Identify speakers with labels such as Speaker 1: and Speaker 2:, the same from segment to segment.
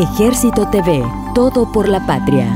Speaker 1: Ejército TV, todo por la patria.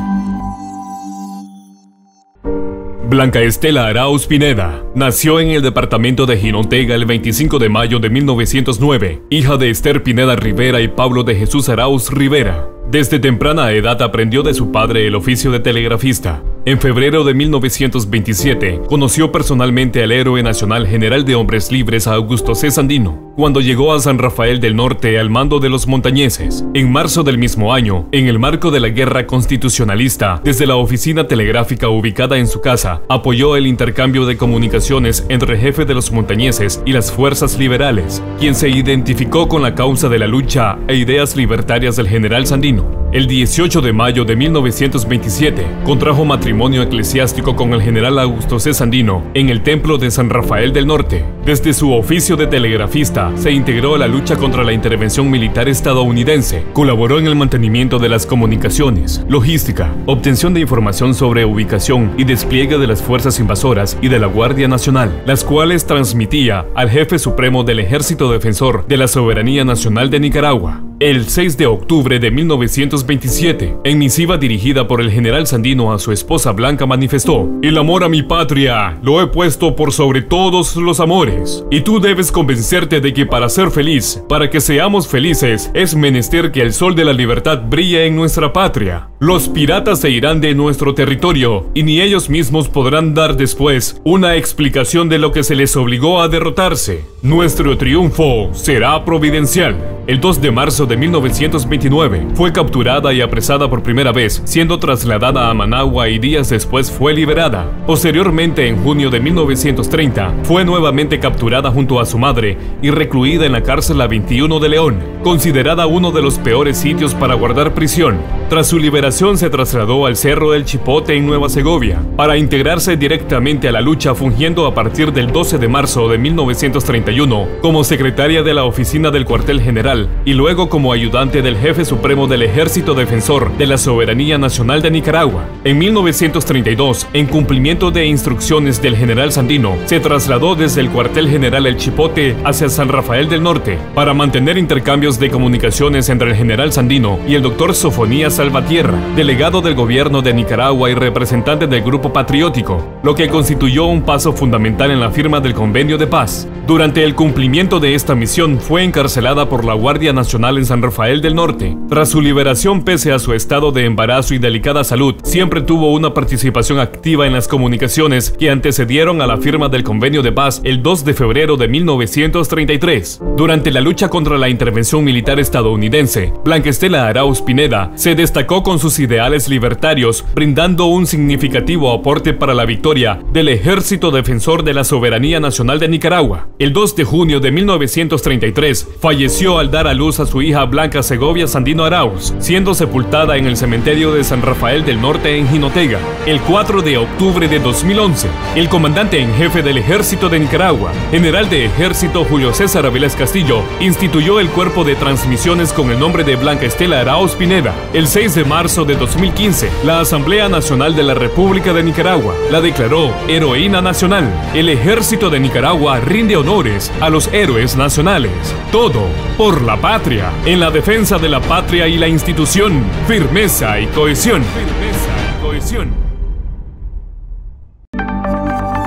Speaker 2: Blanca Estela Arauz Pineda nació en el departamento de Jinotega el 25 de mayo de 1909, hija de Esther Pineda Rivera y Pablo de Jesús Arauz Rivera. Desde temprana edad aprendió de su padre el oficio de telegrafista. En febrero de 1927 conoció personalmente al héroe nacional general de hombres libres Augusto C. Sandino, cuando llegó a San Rafael del Norte al mando de los montañeses. En marzo del mismo año, en el marco de la guerra constitucionalista, desde la oficina telegráfica ubicada en su casa, apoyó el intercambio de comunicaciones entre el jefe de los montañeses y las fuerzas liberales, quien se identificó con la causa de la lucha e ideas libertarias del general Sandino. El 18 de mayo de 1927 contrajo matrimonio eclesiástico con el general Augusto C. Sandino en el templo de San Rafael del Norte. Desde su oficio de telegrafista se integró a la lucha contra la intervención militar estadounidense, colaboró en el mantenimiento de las comunicaciones, logística, obtención de información sobre ubicación y despliegue de las fuerzas invasoras y de la Guardia Nacional, las cuales transmitía al jefe supremo del Ejército Defensor de la Soberanía Nacional de Nicaragua. El 6 de octubre de 1927, en misiva dirigida por el general Sandino a su esposa Blanca manifestó, El amor a mi patria lo he puesto por sobre todos los amores, y tú debes convencerte de que para ser feliz, para que seamos felices, es menester que el sol de la libertad brille en nuestra patria. Los piratas se irán de nuestro territorio, y ni ellos mismos podrán dar después una explicación de lo que se les obligó a derrotarse. Nuestro triunfo será providencial. El 2 de marzo de 1929 fue capturada y apresada por primera vez, siendo trasladada a Managua y días después fue liberada. Posteriormente, en junio de 1930, fue nuevamente capturada junto a su madre y recluida en la cárcel a 21 de León, considerada uno de los peores sitios para guardar prisión. Tras su liberación se trasladó al Cerro del Chipote en Nueva Segovia, para integrarse directamente a la lucha fungiendo a partir del 12 de marzo de 1931 como secretaria de la oficina del cuartel general y luego como ayudante del jefe supremo del Ejército Defensor de la Soberanía Nacional de Nicaragua. En 1932, en cumplimiento de instrucciones del general Sandino, se trasladó desde el cuartel general El Chipote hacia San Rafael del Norte para mantener intercambios de comunicaciones entre el general Sandino y el doctor Sofonías Salvatierra, delegado del gobierno de Nicaragua y representante del grupo patriótico, lo que constituyó un paso fundamental en la firma del convenio de paz. Durante el cumplimiento de esta misión fue encarcelada por la Guardia Nacional en San Rafael del Norte. Tras su liberación pese a su estado de embarazo y delicada salud, siempre tuvo una participación activa en las comunicaciones que antecedieron a la firma del convenio de paz el 2 de febrero de 1933. Durante la lucha contra la intervención militar estadounidense, Blanca Estela Arauz Pineda se destacó con sus ideales libertarios, brindando un significativo aporte para la victoria del Ejército Defensor de la Soberanía Nacional de Nicaragua. El 2 de junio de 1933 falleció al dar a luz a su hija Blanca Segovia Sandino Arauz, siendo sepultada en el cementerio de San Rafael del Norte en Jinotega. El 4 de octubre de 2011, el comandante en jefe del Ejército de Nicaragua, general de Ejército Julio César Avilés Castillo, instituyó el cuerpo de transmisiones con el nombre de Blanca Estela Arauz Pineda. El 6 de marzo de 2015, la Asamblea Nacional de la República de Nicaragua la declaró heroína nacional. El Ejército de Nicaragua rinde honores a los héroes nacionales. Todo por la patria, en la defensa de la patria y la institución, firmeza y cohesión. Firmeza y cohesión.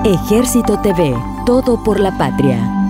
Speaker 1: Ejército TV, todo por la patria.